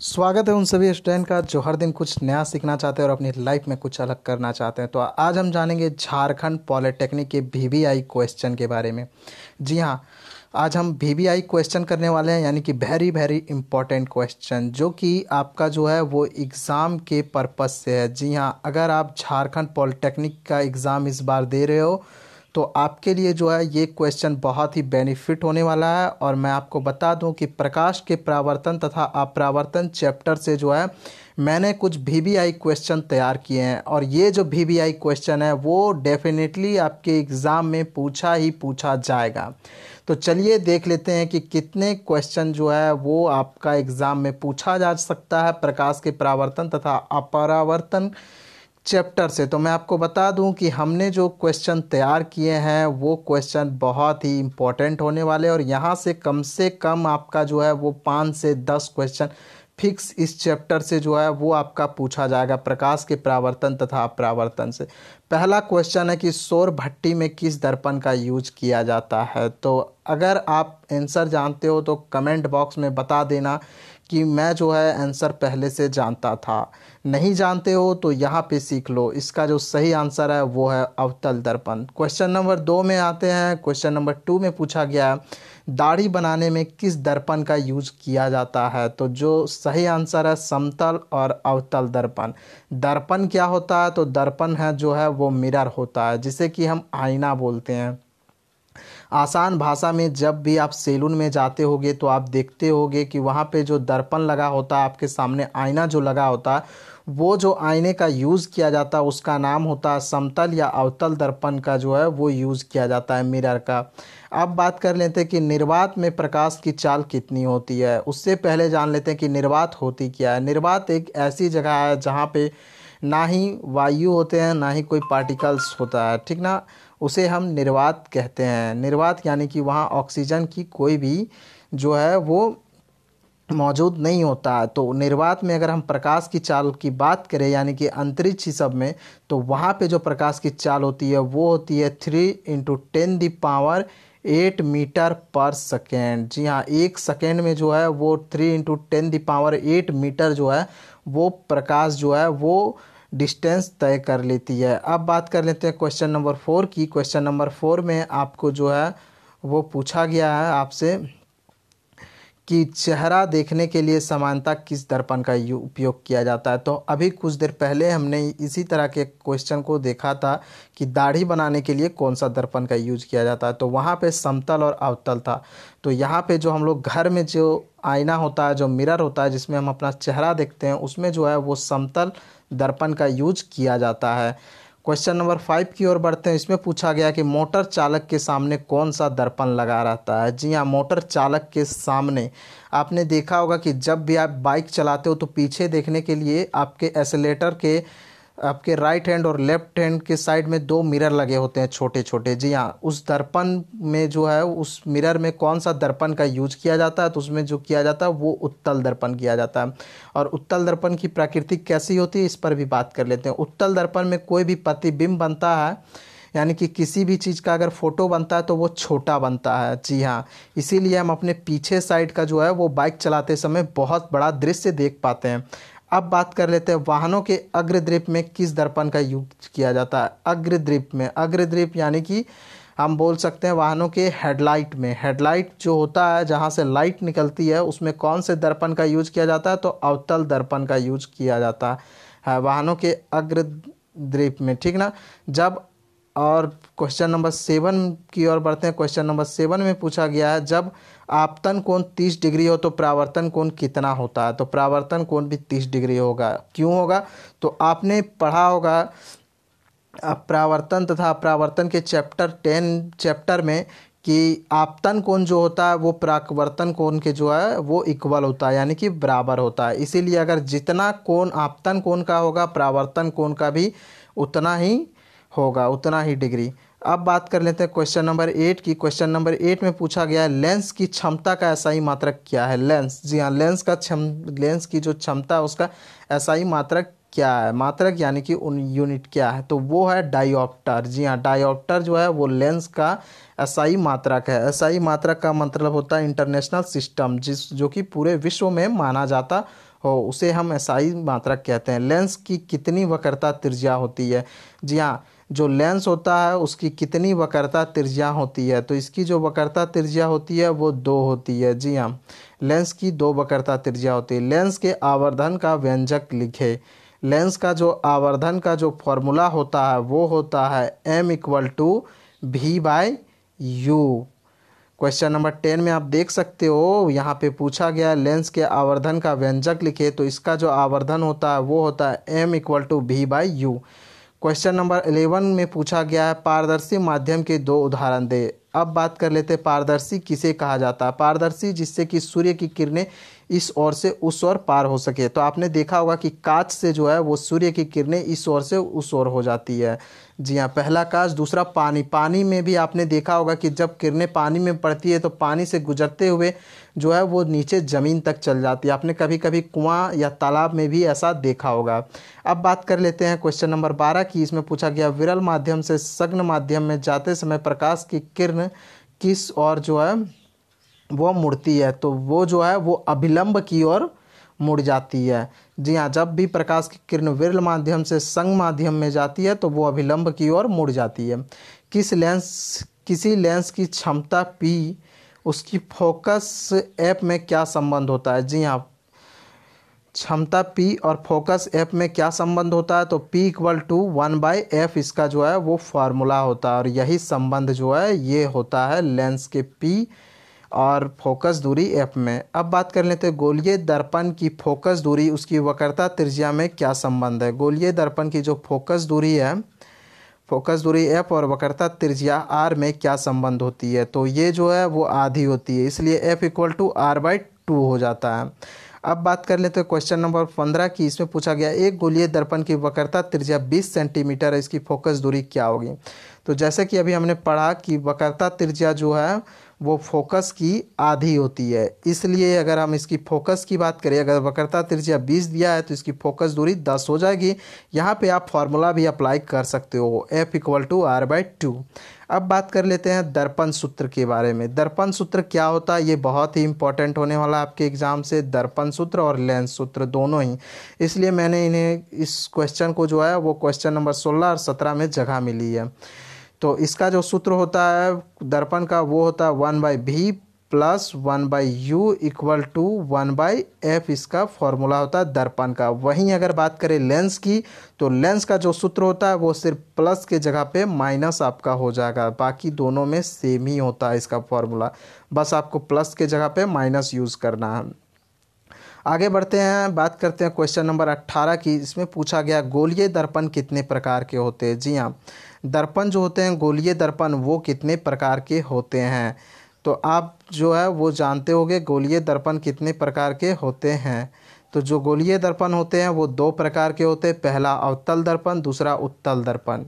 स्वागत है उन सभी स्टूडेंट का जो हर दिन कुछ नया सीखना चाहते हैं और अपनी लाइफ में कुछ अलग करना चाहते हैं। तो आज हम जानेंगे झारखंड पॉलिटेक्निक के वीवीआई क्वेश्चन के बारे में। जी हाँ आज हम वीवीआई क्वेश्चन करने वाले हैं, यानी कि वेरी वेरी इंपॉर्टेंट क्वेश्चन जो कि आपका जो है वो एग्ज़ाम के पर्पज़ से है। जी हाँ अगर आप झारखंड पॉलिटेक्निक का एग्ज़ाम इस बार दे रहे हो तो आपके लिए जो है, ये क्वेश्चन बहुत ही बेनिफिट होने वाला है और मैं आपको बता दूँ कि प्रकाश के प्रावर्तन तथा अपरावर्तन चैप्टर से जो है, मैंने कुछ वी बी आई क्वेश्चन तैयार किए हैं और ये जो वी बी आई क्वेश्चन है, वो डेफिनेटली आपके एग्ज़ाम में पूछा ही पूछा जाएगा। तो चलिए देख लेते हैं कि कितने क्वेश्चन जो है, वो आपका एग्ज़ाम में पूछा जा सकता है प्रकाश के प्रावर्तन तथा अपरावर्तन चैप्टर से। तो मैं आपको बता दूँ कि हमने जो क्वेश्चन तैयार किए हैं, वो क्वेश्चन बहुत ही इम्पोर्टेंट होने वाले और यहाँ से कम से कम आपका जो है वो पाँच से दस क्वेश्चन फिक्स इस चैप्टर से जो है वो आपका पूछा जाएगा प्रकाश के प्रावर्तन तथा अपरावर्तन से। पहला क्वेश्चन है कि सौर भट्टी में किस दर्पण का यूज़ किया जाता है? तो अगर आप आंसर जानते हो तो कमेंट बॉक्स में बता देना कि मैं जो है आंसर पहले से जानता था। नहीं जानते हो तो यहाँ पे सीख लो। इसका जो सही आंसर है, वो है अवतल दर्पण। क्वेश्चन नंबर दो में आते हैं। क्वेश्चन नंबर टू में पूछा गया है, दाढ़ी बनाने में किस दर्पण का यूज़ किया जाता है? तो जो सही आंसर है, समतल और अवतल दर्पण। दर्पण क्या होता है? तो दर्पण है जो है, वो मिरर होता है, जिसे कि हम आईना बोलते हैं। आसान भाषा में जब भी आप सैलून में जाते होगे तो आप देखते होगे कि वहाँ पे जो दर्पण लगा होता है आपके सामने आईना जो लगा होता है वो जो आईने का यूज़ किया जाता है उसका नाम होता है समतल या अवतल दर्पण का जो है, वो यूज़ किया जाता है मिरर का। अब बात कर लेते हैं कि निर्वात में प्रकाश की चाल कितनी होती है। उससे पहले जान लेते हैं कि निर्वात होती क्या है। निर्वात एक ऐसी जगह है जहाँ पे ना ही वायु होते हैं, ना ही कोई पार्टिकल्स होता है, ठीक ना? उसे हम निर्वात कहते हैं। निर्वात यानी कि वहाँ ऑक्सीजन की कोई भी जो है वो मौजूद नहीं होता। है तो निर्वात में अगर हम प्रकाश की चाल की बात करें, यानी कि अंतरिक्ष सब में तो वहाँ पे जो प्रकाश की चाल होती है, वो होती है three into ten the power eight metre per second जी हाँ एक सेकेंड में जो है वो three into ten the power eight metre जो है, वो प्रकाश जो है वो डिस्टेंस तय कर लेती है। अब बात कर लेते हैं क्वेश्चन नंबर फोर की। क्वेश्चन नंबर फोर में आपको जो है, वो पूछा गया है आपसे कि चेहरा देखने के लिए समानता किस दर्पण का उपयोग किया जाता है? तो अभी कुछ देर पहले हमने इसी तरह के क्वेश्चन को देखा था कि दाढ़ी बनाने के लिए कौन सा दर्पण का यूज़ किया जाता है। तो वहाँ पे समतल और अवतल था। तो यहाँ पे जो हम लोग घर में जो आईना होता है, जो मिरर होता है, जिसमें हम अपना चेहरा देखते हैं, उसमें जो है वो समतल दर्पण का यूज़ किया जाता है। क्वेश्चन नंबर फाइव की ओर बढ़ते हैं। इसमें पूछा गया कि मोटर चालक के सामने कौन सा दर्पण लगा रहता है। जी हाँ मोटर चालक के सामने। आपने देखा होगा कि जब भी आप बाइक चलाते हो तो पीछे देखने के लिए आपके एसेलेटर के आपके राइट हैंड और लेफ़्ट हैंड के साइड में दो मिरर लगे होते हैं छोटे छोटे जी हाँ उस दर्पण में जो है, उस मिरर में कौन सा दर्पण का यूज़ किया जाता है तो उसमें जो किया जाता है, वो उत्तल दर्पण किया जाता है। और उत्तल दर्पण की प्रकृति कैसी होती है, इस पर भी बात कर लेते हैं। उत्तल दर्पण में कोई भी प्रतिबिंब बनता है, यानी कि किसी भी चीज़ का अगर फ़ोटो बनता है तो वो छोटा बनता है। जी हाँ इसीलिए हम अपने पीछे साइड का जो है, वो बाइक चलाते समय बहुत बड़ा दृश्य देख पाते हैं। अब बात कर लेते हैं वाहनों के अग्रद्रीप में किस दर्पण का यूज़ किया जाता है। अग्रद्रीप में अग्रद्रीप यानी कि हम बोल सकते हैं वाहनों के हेडलाइट में। हेडलाइट जो होता है, जहाँ से लाइट निकलती है, उसमें कौन से दर्पण का यूज़ किया जाता है? तो अवतल दर्पण का यूज़ किया जाता है वाहनों के अग्रद्रीप में, ठीक ना? जब और क्वेश्चन नंबर सेवन की ओर बढ़ते हैं। क्वेश्चन नंबर सेवन में पूछा गया है, जब आपतन कोण 30 डिग्री हो तो प्रावर्तन कोण कितना होता है? तो प्रावर्तन कोण भी 30 डिग्री होगा। क्यों होगा? तो आपने पढ़ा होगा प्रावर्तन तथा प्रावर्तन के चैप्टर टेन चैप्टर में कि आपतन कोण जो होता है, वो प्रावर्तन कोण के जो है, वो इक्वल होता है, यानी कि बराबर होता है। इसीलिए अगर जितना कोण आपतन कोण का होगा, प्रावर्तन कोण का भी, उतना ही होगा, उतना ही डिग्री। अब बात कर लेते हैं क्वेश्चन नंबर एट की। क्वेश्चन नंबर एट में पूछा गया है लेंस की क्षमता का ही मात्रक क्या है? लेंस जी हाँ लेंस का क्षम लेंस की जो क्षमता है उसका ही मात्रक क्या है? मात्रक यानी कि उन यूनिट क्या है? तो वो है डायोप्टर जी हाँ डायोप्टर जो है, वो लेंस का ऐसा मात्रक है। ऐसा मात्रक का मतलब होता है इंटरनेशनल सिस्टम जिस, जो कि पूरे विश्व में माना जाता हो, उसे हम एसआई मात्रक कहते हैं। लेंस की कितनी वक्रता त्रिज्या होती है? जी हाँ जो लेंस होता है, उसकी कितनी वक्रता त्रिज्या होती है? तो इसकी जो वक्रता त्रिज्या होती है, वो दो होती है। जी हाँ लेंस की दो वक्रता त्रिज्या होती है। लेंस के आवर्धन का व्यंजक लिखे। लेंस का जो आवर्धन का जो फॉर्मूला होता है, वो होता है M equal to B by U question number ten में आप देख सकते हो, यहाँ पे पूछा गया लेंस के आवर्धन का व्यंजक लिखे तो इसका जो आवर्धन होता है, वो होता है M equal to B by U question number eleven में पूछा गया है, पारदर्शी माध्यम के दो उदाहरण दे। अब बात कर लेते हैं, पारदर्शी किसे कहा जाता है? पारदर्शी जिससे कि सूर्य की किरणें इस ओर से उस ओर पार हो सके। तो आपने देखा होगा कि कांच से जो है, वो सूर्य की किरणें इस ओर से उस ओर हो जाती है। जी हाँ पहला कांच, दूसरा पानी। पानी में भी आपने देखा होगा कि जब किरणें पानी में पड़ती है तो पानी से गुजरते हुए जो है, वो नीचे ज़मीन तक चल जाती है। आपने कभी कभी कुआँ या तालाब में भी ऐसा देखा होगा। अब बात कर लेते हैं क्वेश्चन नंबर बारह की। इसमें पूछा गया, विरल माध्यम से सघन माध्यम में जाते समय प्रकाश की किरण किस और जो है वो मुड़ती है तो वो जो है, वो अभिलंब की ओर मुड़ जाती है। जी हाँ जब भी प्रकाश की किरण विरल माध्यम से संग माध्यम में जाती है तो वो अभिलंब की ओर मुड़ जाती है। किस लेंस, किसी लेंस की क्षमता पी, उसकी फोकस ऐप में क्या संबंध होता है? जी हाँ क्षमता पी और फोकस ऐप में क्या संबंध होता है? तो P equal to one by F इसका जो है, वो फार्मूला होता है। और यही संबंध जो है, ये होता है लेंस के पी और फोकस दूरी एफ़ में। अब बात कर लेते हैं गोलीय दर्पण की फोकस दूरी, उसकी वक्रता त्रिज्या में क्या संबंध है? गोलीय दर्पण की जो फोकस दूरी है, फोकस दूरी एफ़ और वक्रता त्रिज्या आर में क्या संबंध होती है? तो ये जो है, वो आधी होती है, इसलिए F equal to R by two हो जाता है। अब बात कर लेते हैं क्वेश्चन नंबर पंद्रह की, इसमें पूछा गया, एक गोलीय दर्पण की वक्रता त्रिज्या बीस सेंटीमीटर है, इसकी फोकस दूरी क्या होगी? तो जैसे कि अभी हमने पढ़ा कि वक्रता त्रिज्या जो है वो फोकस की आधी होती है। इसलिए अगर हम इसकी फोकस की बात करें, अगर वक्रता त्रिज्या बीस दिया है तो इसकी फोकस दूरी दस हो जाएगी। यहाँ पे आप फॉर्मूला भी अप्लाई कर सकते हो F equal to R by two अब बात कर लेते हैं दर्पण सूत्र के बारे में। दर्पण सूत्र क्या होता है? ये बहुत ही इंपॉर्टेंट होने वाला आपके एग्ज़ाम से। दर्पण सूत्र और लेंस सूत्र दोनों ही। इसलिए मैंने इन्हें, इस क्वेश्चन को जो है, वो क्वेश्चन नंबर सोलह और सत्रह में जगह मिली है। तो इसका जो सूत्र होता है, दर्पण का वो होता है one by V plus one by U equal to one by F इसका फॉर्मूला होता है दर्पण का। वहीं अगर बात करें लेंस की तो लेंस का जो सूत्र होता है वो सिर्फ़ प्लस के जगह पे माइनस आपका हो जाएगा। बाकी दोनों में सेम ही होता है इसका फॉर्मूला। बस आपको प्लस के जगह पे माइनस यूज़ करना है। आगे बढ़ते हैं, बात करते हैं क्वेश्चन नंबर अट्ठारह की इसमें पूछा गया, गोलीय दर्पण कितने प्रकार के होते हैं? जी हाँ दर्पण जो होते हैं, गोलीय दर्पण वो कितने प्रकार के होते हैं? तो आप जो है, वो जानते होंगे, गोलीय दर्पण कितने प्रकार के होते हैं? तो जो गोलीय दर्पण होते हैं, वो दो प्रकार के होते हैं, पहला अवतल दर्पण, दूसरा उत्तल दर्पण।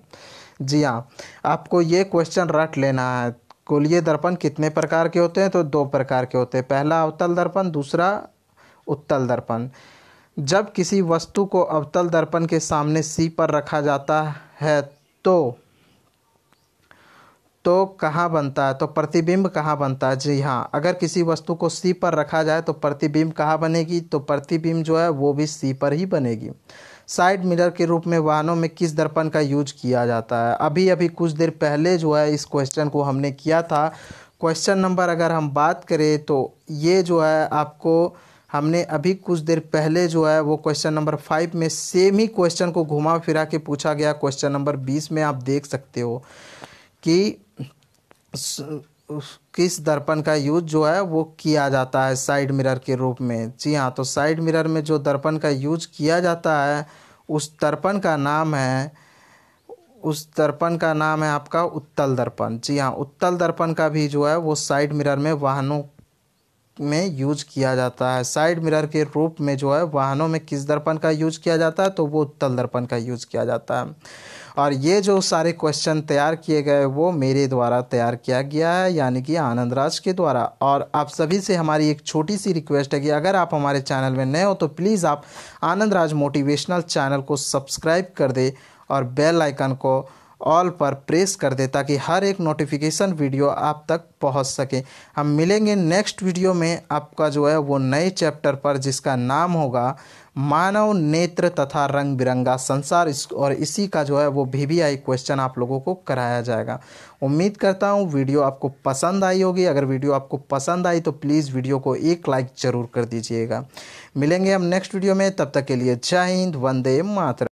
जी हाँ आपको ये क्वेश्चन रट लेना है, गोलीय दर्पण कितने प्रकार के होते हैं? तो दो प्रकार के होते हैं, पहला अवतल दर्पण, दूसरा उत्तल दर्पण। जब किसी वस्तु को अवतल दर्पण के सामने सी पर रखा जाता है तो तो कहाँ बनता है? तो प्रतिबिंब कहाँ बनता है? जी हाँ अगर किसी वस्तु को सी पर रखा जाए तो प्रतिबिंब कहाँ बनेगी? तो प्रतिबिंब जो है, वो भी सी पर ही बनेगी। साइड मिरर के रूप में वाहनों में किस दर्पण का यूज़ किया जाता है? अभी अभी कुछ देर पहले जो है, इस क्वेश्चन को हमने किया था। क्वेश्चन नंबर अगर हम बात करें तो ये जो है, आपको हमने अभी कुछ देर पहले जो है वो क्वेश्चन नंबर फाइव में सेम ही क्वेश्चन को घुमा फिरा के पूछा गया क्वेश्चन नंबर बीस में आप देख सकते हो कि किस दर्पण का यूज़ जो है वो किया जाता है साइड मिरर के रूप में। जी हाँ तो साइड मिरर में जो दर्पण का यूज़ किया जाता है, उस दर्पण का नाम है, उस दर्पण का नाम है आपका उत्तल दर्पण। जी हाँ उत्तल दर्पण का भी जो है वो साइड मिरर में वाहनों में यूज़ किया जाता है। साइड मिरर के रूप में जो है, वाहनों में किस दर्पण का यूज़ किया जाता है तो वो उत्तल दर्पण का यूज़ किया जाता है। और ये जो सारे क्वेश्चन तैयार किए गए, वो मेरे द्वारा तैयार किया गया है, यानी कि आनंद राज के द्वारा। और आप सभी से हमारी एक छोटी सी रिक्वेस्ट है कि अगर आप हमारे चैनल में नए हो तो प्लीज़ आप आनंद राज मोटिवेशनल चैनल को सब्सक्राइब कर दे और बेल आइकन को ऑल पर प्रेस कर दे ताकि हर एक नोटिफिकेशन वीडियो आप तक पहुँच सके। हम मिलेंगे नेक्स्ट वीडियो में आपका जो है वो नए चैप्टर पर जिसका नाम होगा मानव नेत्र तथा रंग बिरंगा संसार। इस और इसी का जो है वो भी भी आई क्वेश्चन आप लोगों को कराया जाएगा। उम्मीद करता हूँ वीडियो आपको पसंद आई होगी। अगर वीडियो आपको पसंद आई तो प्लीज़ वीडियो को एक लाइक ज़रूर कर दीजिएगा। मिलेंगे हम नेक्स्ट वीडियो में। तब तक के लिए जय हिंद, वंदे मातरम।